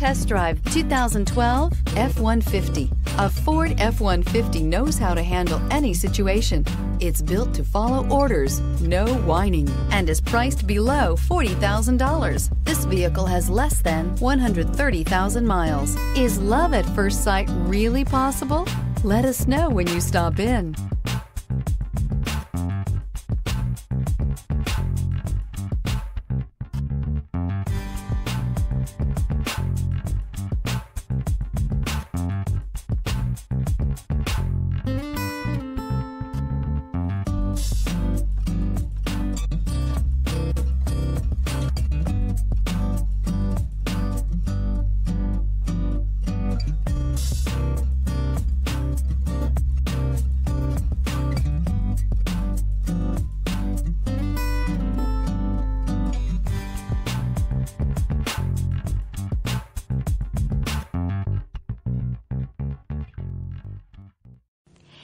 test drive 2012 F-150. A Ford F-150 knows how to handle any situation. It's built to follow orders, no whining, and is priced below $40,000. This vehicle has less than 130,000 miles. Is love at first sight really possible? Let us know when you stop in.